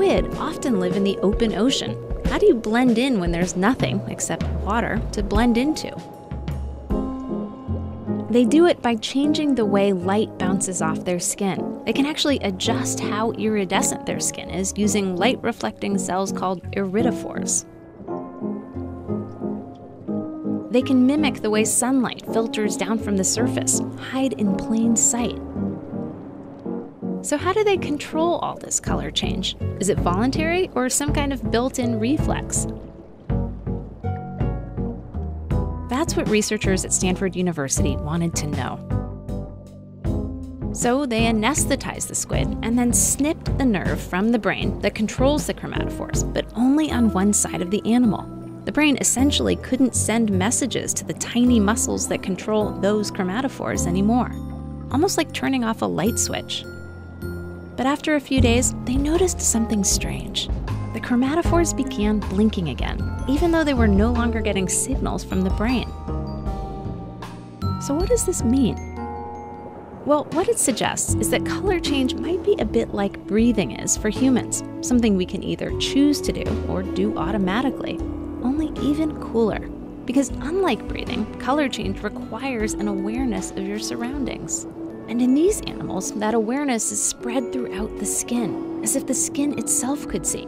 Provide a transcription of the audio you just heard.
squid often live in the open ocean. How do you blend in when there's nothing except water to blend into? They do it by changing the way light bounces off their skin. They can actually adjust how iridescent their skin is using light reflecting cells called iridophores. They can mimic the way sunlight filters down from the surface, hide in plain sight. So, how do they control all this color change? Is it voluntary or some kind of built in reflex? That's what researchers at Stanford University wanted to know. So they anesthetized the squid and then snipped the nerve from the brain that controls the chromatophores, but only on one side of the animal. The brain essentially couldn't send messages to the tiny muscles that control those chromatophores anymore, almost like turning off a light switch. But after a few days, they noticed something strange. The chromatophores began blinking again, even though they were no longer getting signals from the brain. So, what does this mean? Well, what it suggests is that color change might be a bit like breathing is for humans, something we can either choose to do or do automatically only even cooler. Because unlike breathing, color change requires an awareness of your surroundings. And in these animals, that awareness is spread throughout the skin, as if the skin itself could see.